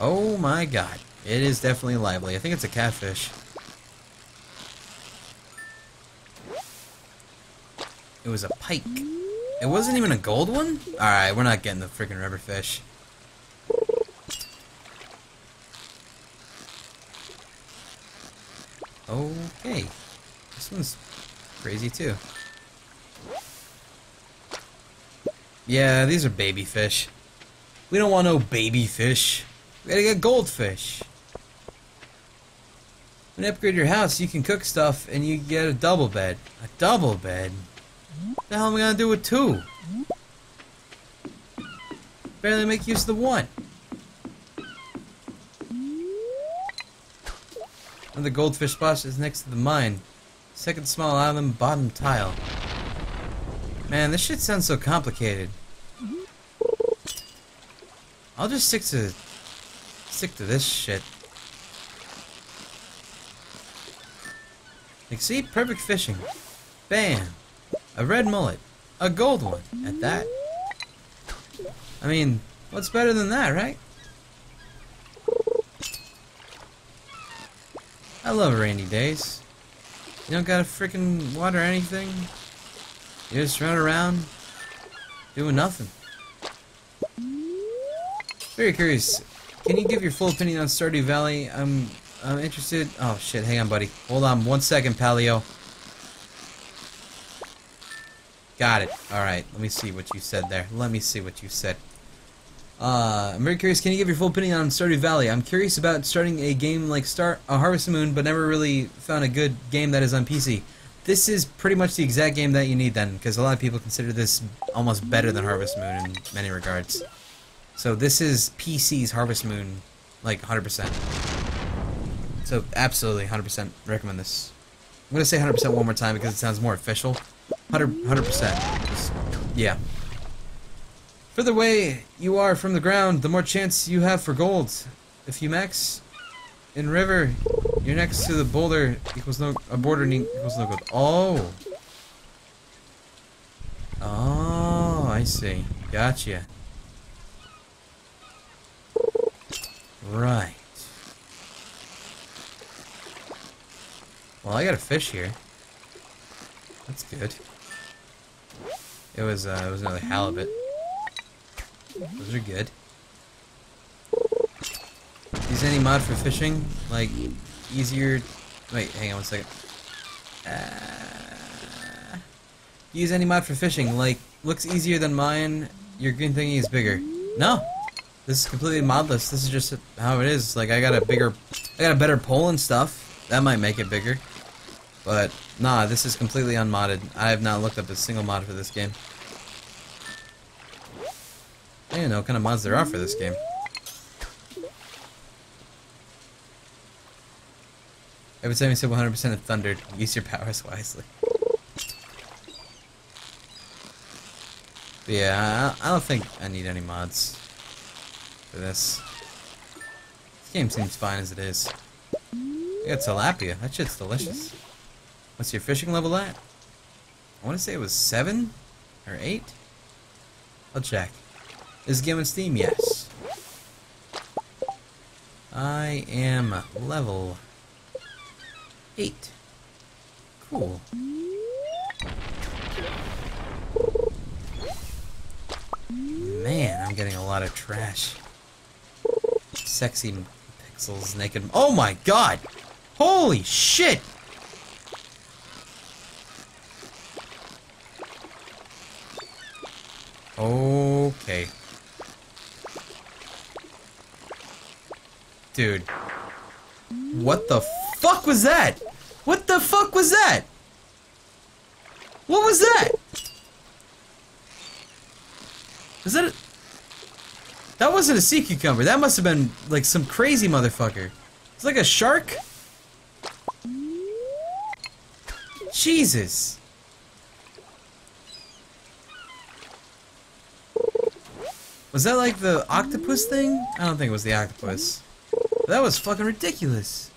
Oh my god. It is definitely lively. I think it's a catfish. It was a pike. It wasn't even a gold one? Alright, we're not getting the freaking rubber fish. Okay. This one's crazy too. Yeah, these are baby fish. We don't want no baby fish. We gotta get goldfish. When you upgrade your house, you can cook stuff and you get a double bed. A double bed? What the hell am I gonna do with two? Barely make use of the one. The goldfish spots is next to the mine. Second small island, bottom tile. Man, this shit sounds so complicated. I'll just stick to stick to this shit. Like, see, perfect fishing. Bam, a red mullet, a gold one at that. I mean, what's better than that, right? I love rainy days. You don't gotta freaking water anything. You just run around doing nothing. Very curious. Can you give your full opinion on Stardew Valley? I'm I'm interested. Oh shit, hang on, buddy. Hold on one second, Palio. Got it. Alright, let me see what you said there. Let me see what you said. Uh, I'm very curious. Can you give your full opinion on Stardew Valley? I'm curious about starting a game like Star uh, Harvest Moon, but never really found a good game that is on PC. This is pretty much the exact game that you need then, because a lot of people consider this almost better than Harvest Moon in many regards. So this is PC's Harvest Moon, like 100%. So absolutely 100% recommend this. I'm gonna say 100% one more time because it sounds more official. 100 100%. Just, yeah. Further away you are from the ground, the more chance you have for gold. If you max in river, you're next to the boulder equals no a border equals no gold. Oh. Oh, I see. Gotcha. Right. Well, I got a fish here. That's good. It was uh, it was another halibut. Those are good. Use any mod for fishing? Like, easier... Wait, hang on one second. Uh, use any mod for fishing? Like, looks easier than mine, your green thingy is bigger. No! This is completely modless. This is just how it is. Like, I got a bigger... I got a better pole and stuff. That might make it bigger. But, nah, this is completely unmodded. I have not looked up a single mod for this game. I don't know what kind of mods there are for this game. Every time you say 100% of Thundered, use your powers wisely. But yeah, I, I don't think I need any mods for this. This game seems fine as it is. I got tilapia. That shit's delicious. What's your fishing level at? I want to say it was 7 or 8? I'll check. Is game on Steam? Yes. I am level 8. Cool. Man, I'm getting a lot of trash. Sexy pixels, naked. Oh my god! Holy shit! Okay. Dude. What the fuck was that? What the fuck was that? What was that? Was that a... That wasn't a sea cucumber. That must have been like some crazy motherfucker. It's like a shark? Jesus. Was that like the octopus thing? I don't think it was the octopus. That was fucking ridiculous.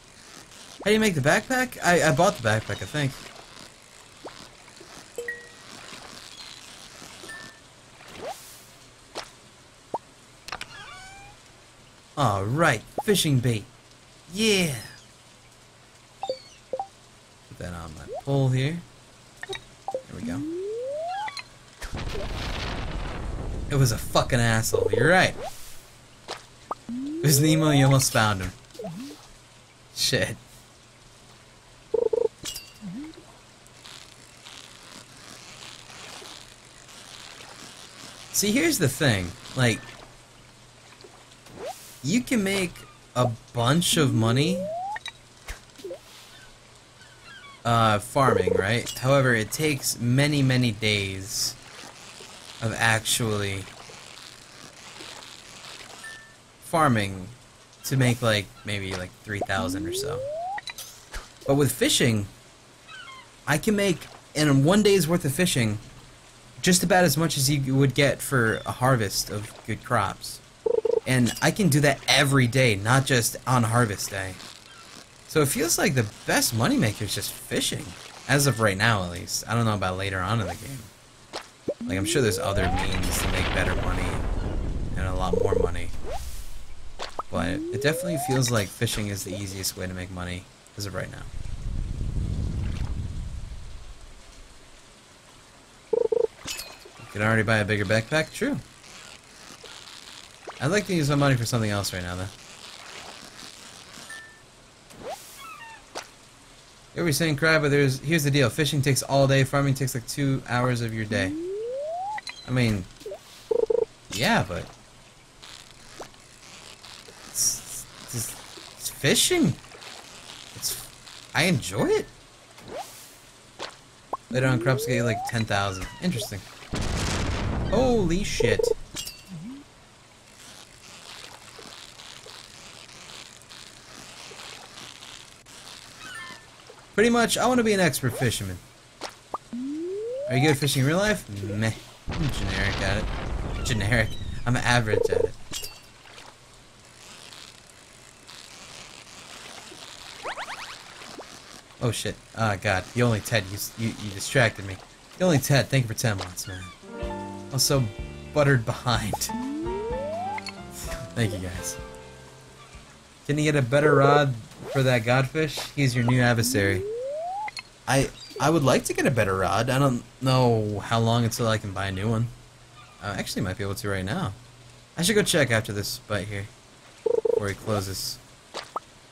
How do you make the backpack? I, I bought the backpack, I think. Alright, fishing bait. Yeah! Put that on my pole here. There we go. It was a fucking asshole. You're right. It was Nemo, you almost found him. Shit. See, here's the thing. Like, you can make a bunch of money uh, farming, right? However, it takes many, many days of actually farming to make like maybe like 3,000 or so. But with fishing, I can make in one day's worth of fishing just about as much as you would get for a harvest of good crops. And I can do that every day, not just on harvest day. So it feels like the best moneymaker is just fishing. As of right now, at least. I don't know about later on in the game. Like, I'm sure there's other means to make better money and a lot more money. But it definitely feels like fishing is the easiest way to make money as of right now. You can already buy a bigger backpack? True. I'd like to use my money for something else right now, though. You were saying crab, but there's here's the deal. Fishing takes all day, farming takes like two hours of your day. I mean, yeah, but it's, it's, it's fishing. It's I enjoy it. Later on, crops get like ten thousand. Interesting. Holy shit. Pretty much, I want to be an expert fisherman. Are you good at fishing in real life? Meh. I'm generic at it. Generic. I'm average at it. Oh shit. Ah, oh, God. The only Ted, you, you, you distracted me. The only Ted, thank you for 10 months, man. Also, buttered behind. thank you, guys. Can you get a better rod for that godfish? He's your new adversary. I I would like to get a better rod. I don't know how long until I can buy a new one. I actually might be able to right now. I should go check after this bite here. Before he closes.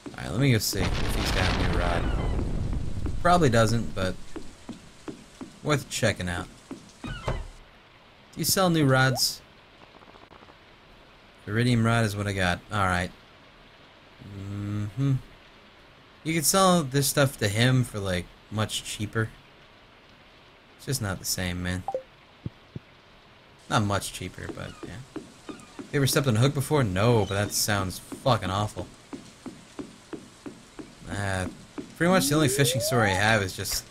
Alright, let me go see if he's got a new rod. Probably doesn't, but worth checking out. Do you sell new rods? Iridium rod is what I got. Alright. Mm-hmm. You could sell this stuff to him for like much cheaper. It's just not the same, man. Not much cheaper, but yeah. You ever stepped on a hook before? No, but that sounds fucking awful. Uh, pretty much the only fishing story I have is just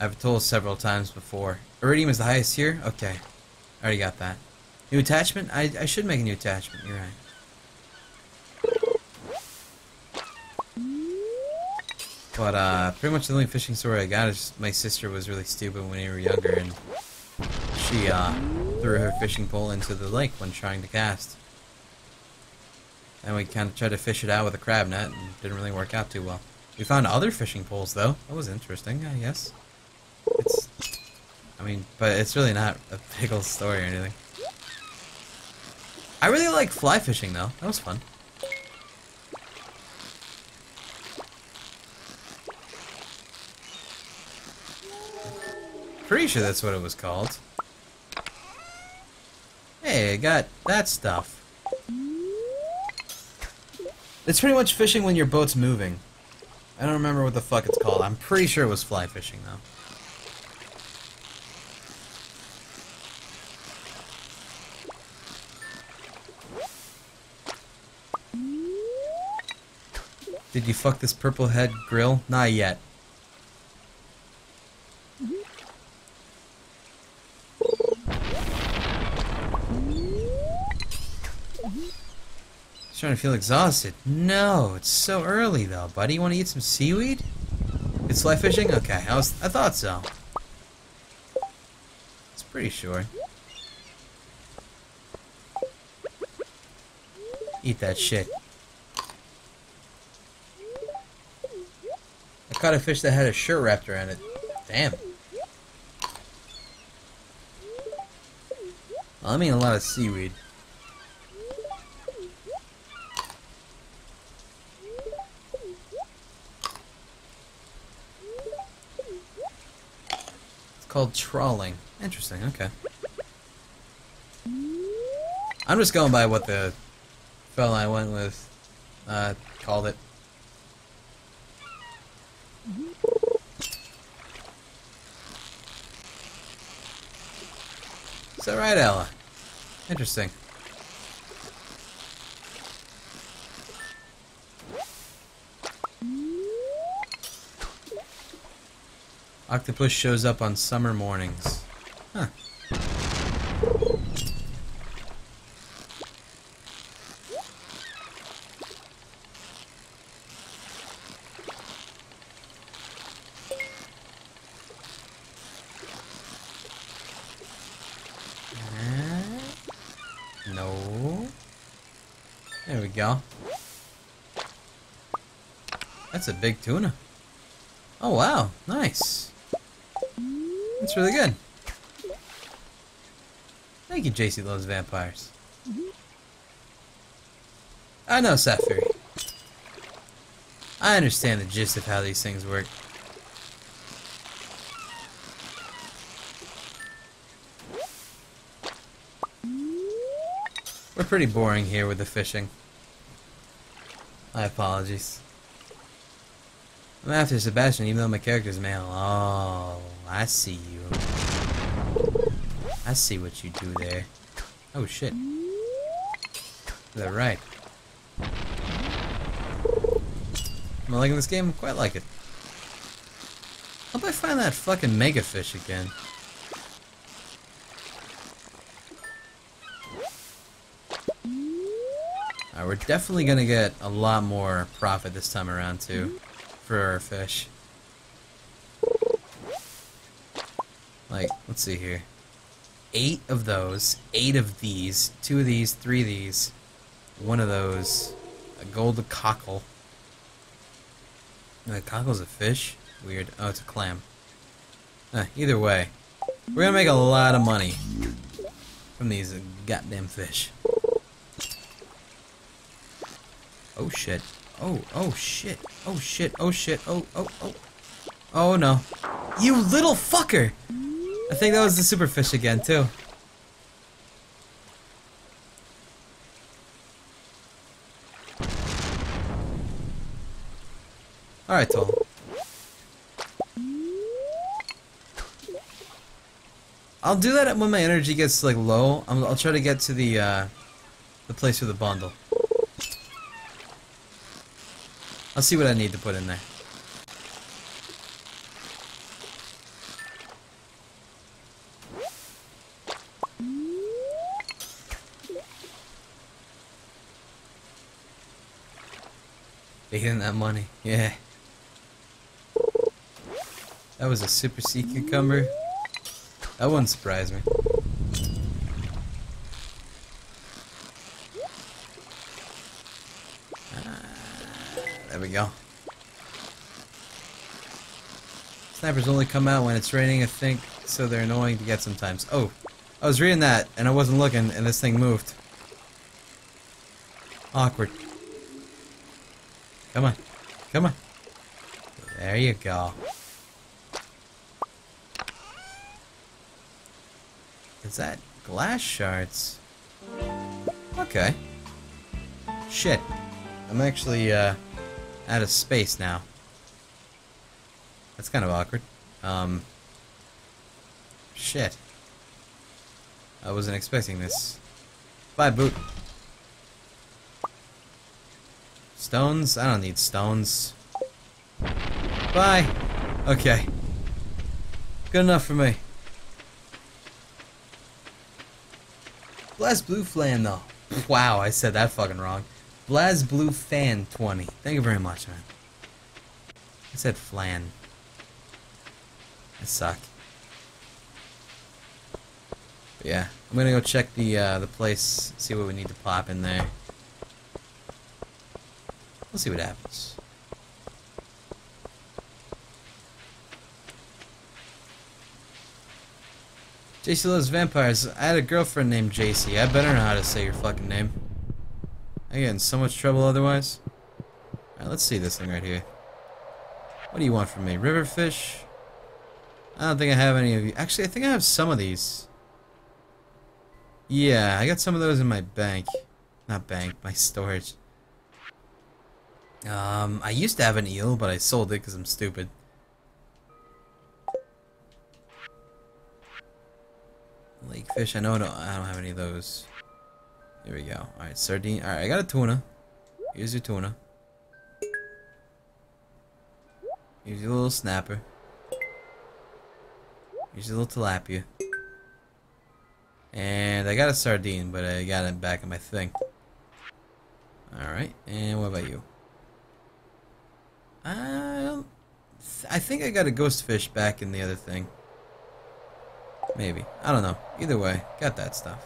I've told several times before. Iridium is the highest here? Okay. I already got that. New attachment? I, I should make a new attachment, you're right. But uh, pretty much the only fishing story I got is my sister was really stupid when we were younger, and she uh, threw her fishing pole into the lake when trying to cast. And we kind of tried to fish it out with a crab net, and didn't really work out too well. We found other fishing poles though. That was interesting, I guess. It's, I mean, but it's really not a big old story or anything. I really like fly fishing though. That was fun. Pretty sure that's what it was called. Hey, I got that stuff. It's pretty much fishing when your boat's moving. I don't remember what the fuck it's called. I'm pretty sure it was fly fishing, though. Did you fuck this purple head grill? Not yet. Feel exhausted. No, it's so early though, buddy. You want to eat some seaweed? It's fly fishing? Okay, I was I thought so. It's pretty sure. Eat that shit. I caught a fish that had a shirt wrapped around it. Damn. Well, I mean a lot of seaweed. Called trawling. Interesting, okay. I'm just going by what the fella I went with uh, called it. Is that right, Ella? Interesting. Octopus shows up on summer mornings. Huh. Uh, No. There we go. That's a big tuna. Oh wow, nice. That's really good. Thank you, JC Loves Vampires. I know, Sapphire. I understand the gist of how these things work. We're pretty boring here with the fishing. My apologies. I'm after Sebastian, even though my character's male. Oh, I see you. I see what you do there. Oh shit. Is that right? Am I liking this game? Quite like it. Hope I find that fucking mega fish again. Alright, we're definitely gonna get a lot more profit this time around too for our fish. Like, let's see here. Eight of those, eight of these, two of these, three of these, one of those, a golden cockle. The cockle's a fish? Weird. Oh, it's a clam. Uh, either way, we're gonna make a lot of money from these goddamn fish. Oh shit. Oh, oh shit. Oh shit. Oh shit. Oh, oh, oh. Oh no. You little fucker! I think that was the superfish again, too. Alright, Toll. I'll do that when my energy gets like low. i will try to get to the uh, the place with the bundle. I'll see what I need to put in there. Making that money, yeah. That was a super sea cucumber. That wouldn't surprise me. There we go. Snipers only come out when it's raining, I think, so they're annoying to get sometimes. Oh, I was reading that, and I wasn't looking, and this thing moved. Awkward. Come on. Come on. There you go. Is that glass shards? Okay. Shit. I'm actually, uh out of space now. That's kind of awkward. Um, shit. I wasn't expecting this. Bye, boot. Stones? I don't need stones. Bye. Okay. Good enough for me. Blast Blue Flan, though. Wow, I said that fucking wrong. Blaz Blue Fan 20. Thank you very much, man. I said flan. I suck. But yeah, I'm gonna go check the uh, the place, see what we need to pop in there. We'll see what happens. JC loves vampires. I had a girlfriend named JC. I better know how to say your fucking name. I get in so much trouble otherwise. Alright, let's see this thing right here. What do you want from me? River fish? I don't think I have any of you. Actually, I think I have some of these. Yeah, I got some of those in my bank. Not bank, my storage. Um, I used to have an eel, but I sold it because I'm stupid. Lake fish, I know I don't, I don't have any of those. Here we go. Alright, sardine. Alright, I got a tuna. Here's your tuna. Here's your little snapper. Here's your little tilapia. And I got a sardine, but I got it back in my thing. Alright, and what about you? I, I think I got a ghost fish back in the other thing. Maybe. I don't know. Either way, got that stuff.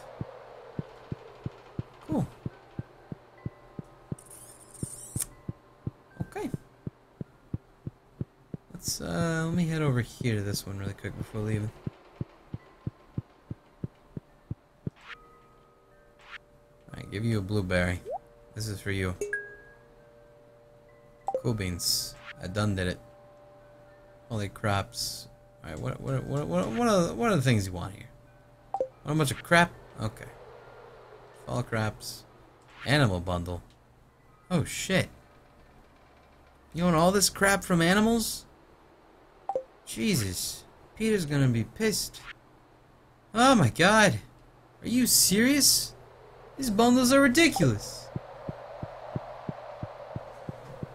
Let's, uh, let me head over here to this one really quick before leaving. Alright, give you a blueberry. This is for you. Cool beans. I done did it. Holy crops. Alright, what, what, what, what, what, are, the, what are the things you want here? Want a bunch of crap? Okay. Fall craps. Animal bundle. Oh shit. You want all this crap from animals? Jesus. Peter's gonna be pissed. Oh my god. Are you serious? These bundles are ridiculous.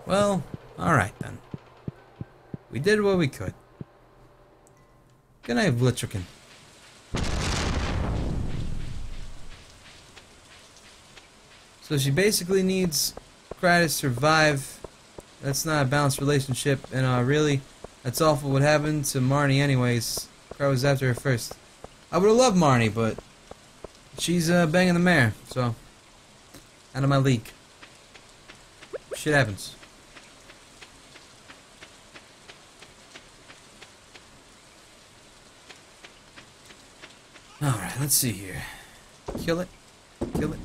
Well, alright then. We did what we could. Good night, Blitrican. So she basically needs Cry to survive. That's not a balanced relationship, and uh, really, that's awful what happened to Marnie anyways. Crow was after her first. I would have loved Marnie, but she's uh, banging the mayor, so out of my league. Shit happens. Alright, let's see here. Kill it. Kill it.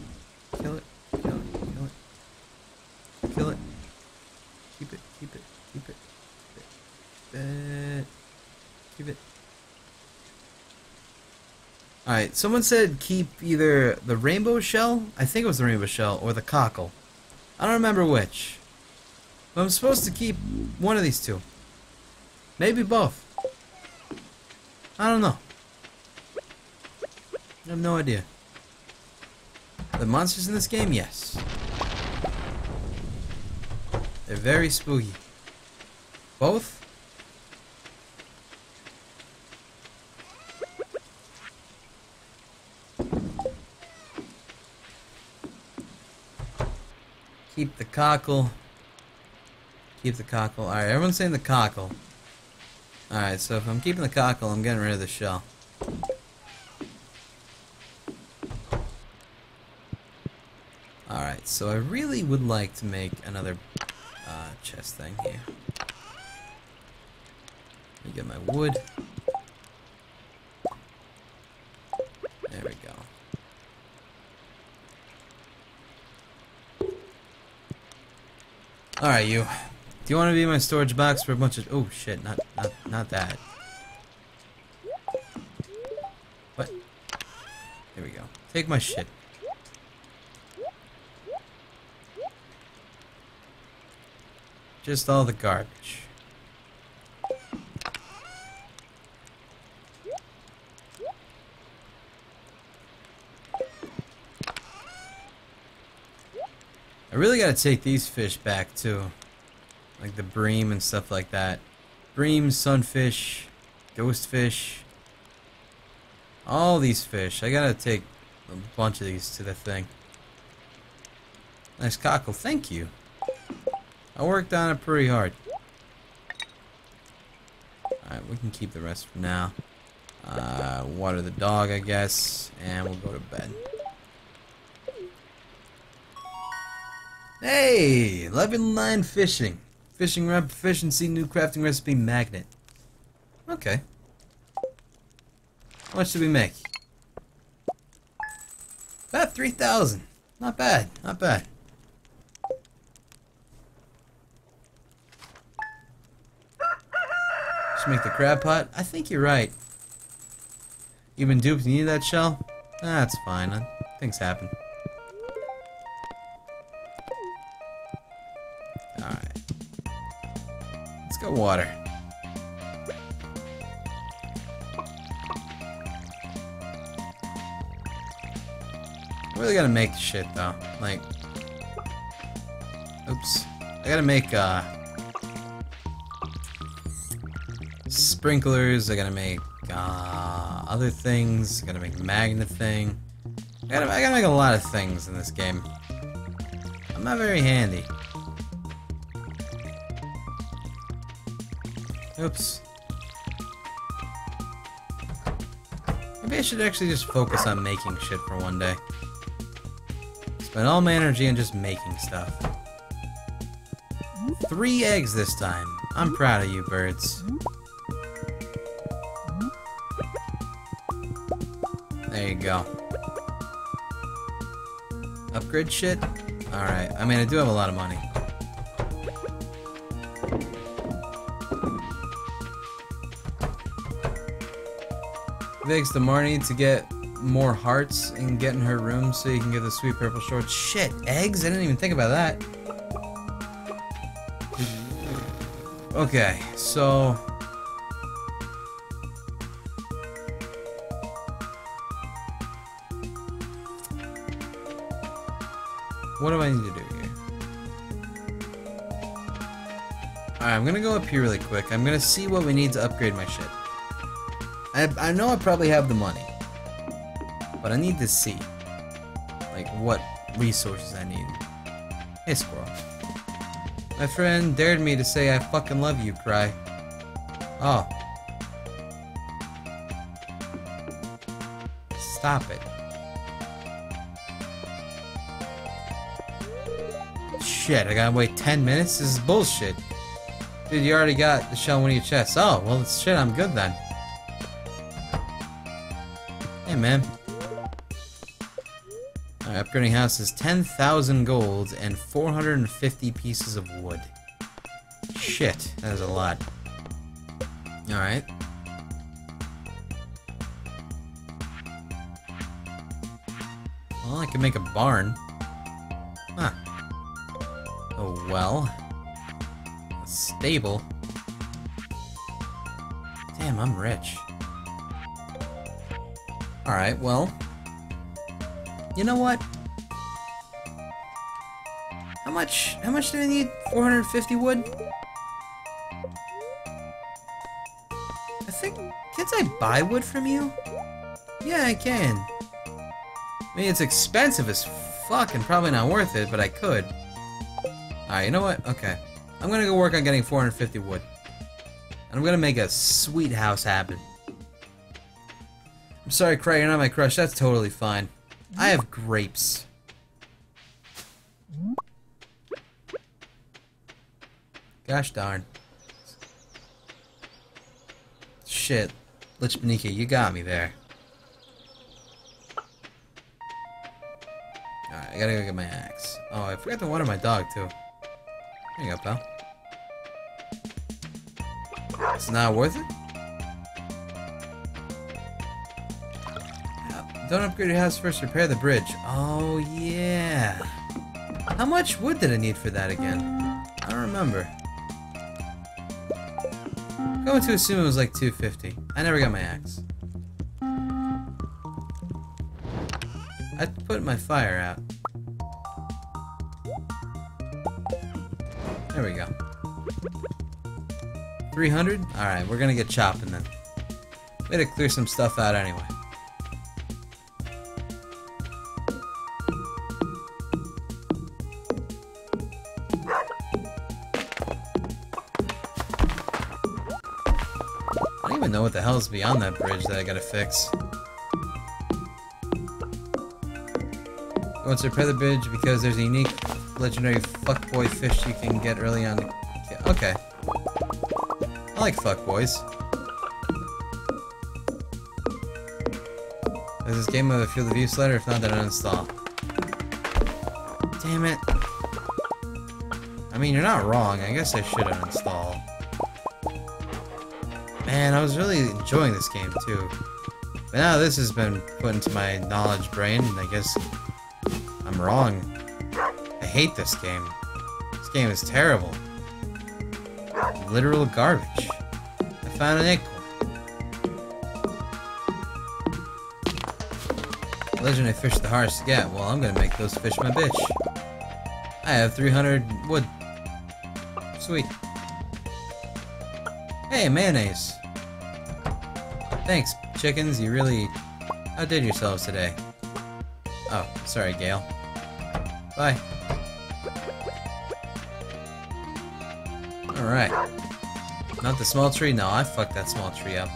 Kill it. Kill it. Kill it. Kill it. Keep it. Keep it. Keep it. Keep it. Keep it. Someone said keep either the rainbow shell, I think it was the rainbow shell, or the cockle. I don't remember which. But I'm supposed to keep one of these two. Maybe both. I don't know. I have no idea. The monsters in this game, yes. They're very spooky. Both? Keep the cockle. Keep the cockle. Alright, everyone's saying the cockle. Alright, so if I'm keeping the cockle, I'm getting rid of the shell. Alright, so I really would like to make another uh, chest thing here. Let me get my wood. Alright, you. Do you want to be my storage box for a bunch of... Oh, shit. Not, not, not that. What? There we go. Take my shit. Just all the garbage. Really gotta take these fish back too. Like the bream and stuff like that. Bream, sunfish, ghostfish. All these fish. I gotta take a bunch of these to the thing. Nice cockle, thank you. I worked on it pretty hard. Alright, we can keep the rest for now. Uh, water the dog, I guess, and we'll go to bed. Hey, level 9 fishing. Fishing rod proficiency, new crafting recipe, magnet. Okay. How much did we make? About 3,000. Not bad, not bad. Just make the crab pot? I think you're right. You've been duped, you need that shell? That's fine, things happen. Water. really gotta make shit though. Like, oops. I gotta make uh sprinklers. I gotta make uh, other things. I gotta make magnet thing. I gotta, I gotta make a lot of things in this game. I'm not very handy. Oops. Maybe I should actually just focus on making shit for one day. Spend all my energy on just making stuff. Three eggs this time. I'm proud of you, birds. There you go. Upgrade shit? Alright, I mean, I do have a lot of money. Begs the Marnie to get more hearts and get in her room so you can get the sweet purple shorts. Shit, eggs? I didn't even think about that. Okay, so... What do I need to do here? Alright, I'm gonna go up here really quick. I'm gonna see what we need to upgrade my shit. I, I know I probably have the money. But I need to see, like, what resources I need. Hey, squirrel. My friend dared me to say I fucking love you, Cry. Oh. Stop it. Shit, I gotta wait 10 minutes? This is bullshit. Dude, you already got the shell in your chest. Oh, well, shit, I'm good then. Man. Upgrading house is 10,000 gold and 450 pieces of wood. Shit, that is a lot. Alright. Well, I can make a barn. Huh. Oh, well. A stable. Damn, I'm rich. Alright, well, you know what? How much? How much do I need? 450 wood? I think... Can't I buy wood from you? Yeah, I can. I mean, it's expensive as fuck and probably not worth it, but I could. Alright, you know what? Okay. I'm gonna go work on getting 450 wood. And I'm gonna make a sweet house happen. I'm sorry, Cray, you're not my crush. That's totally fine. I have grapes. Gosh darn. Shit. Lich Benika, you got me there. Alright, I gotta go get my axe. Oh, I forgot to water my dog, too. There you go, pal. It's not worth it? Don't upgrade your house first, repair the bridge. Oh, yeah. How much wood did I need for that again? I don't remember. I'm going to assume it was like 250. I never got my axe. I put my fire out. There we go. 300? Alright, we're gonna get chopping then. We to clear some stuff out anyway. Know what the hell is beyond that bridge that I gotta fix. I want to repair the bridge because there's a unique legendary fuckboy fish you can get early on. Okay. I like fuckboys. Is this game of a Field of View slider? If not, then uninstall. Damn it. I mean, you're not wrong. I guess I should uninstall. Man, I was really enjoying this game, too. But now this has been put into my knowledge brain, and I guess I'm wrong. I hate this game. This game is terrible. Literal garbage. I found an acorn. Legendary fish the hardest to get. Well, I'm gonna make those fish my bitch. I have 300 wood. Sweet. Hey, mayonnaise. Thanks, chickens. You really outdid yourselves today. Oh, sorry, Gale. Bye. Alright. Not the small tree? No, I fucked that small tree up.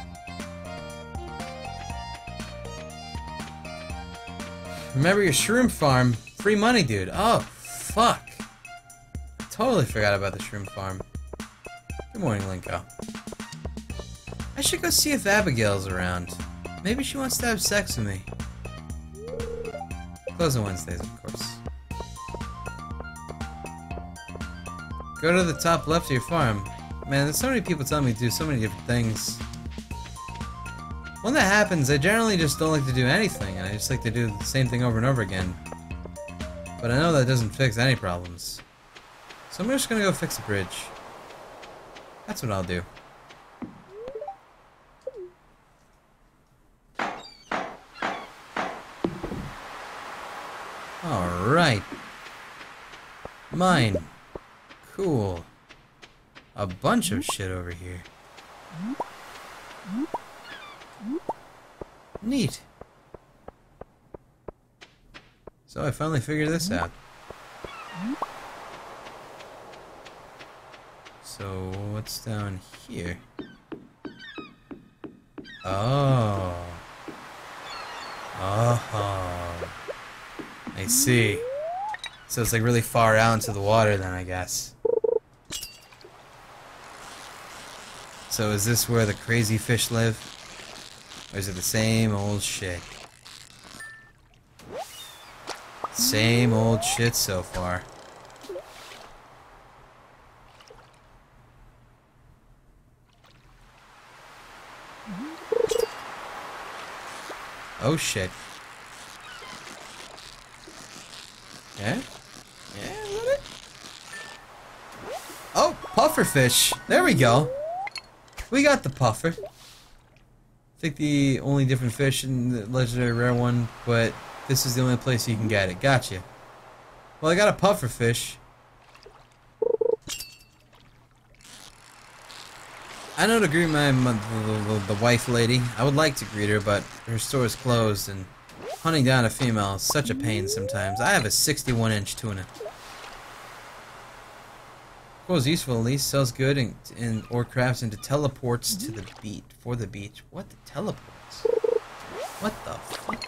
Remember your shroom farm? Free money, dude. Oh, fuck. Totally forgot about the shroom farm. Good morning, Linko. I should go see if Abigail's around. Maybe she wants to have sex with me. Close on Wednesdays, of course. Go to the top left of your farm. Man, there's so many people telling me to do so many different things. When that happens, I generally just don't like to do anything, and I just like to do the same thing over and over again. But I know that doesn't fix any problems. So I'm just gonna go fix the bridge. That's what I'll do. Alright. Mine. Cool. A bunch of shit over here. Neat. So I finally figured this out. So what's down here? Oh. Oh. I see. So it's like really far out into the water then, I guess. So is this where the crazy fish live? Or is it the same old shit? Same old shit so far. Oh shit. Yeah? Oh, pufferfish. There we go. We got the puffer. I think the only different fish in the legendary rare one, but this is the only place you can get it. Gotcha. Well, I got a puffer fish. I know to greet my, the, wife lady. I would like to greet her, but her store is closed, and hunting down a female is such a pain sometimes. I have a 61-inch tuna. Was useful at least. Sells good and, and or crafts into teleports to the mm-hmm. beach for the beach. What the teleports? What the fuck?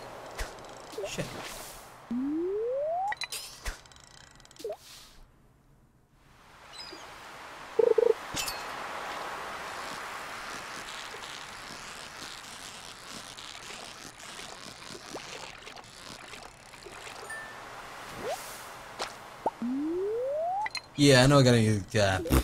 Shit. Yeah, I know I gotta uh,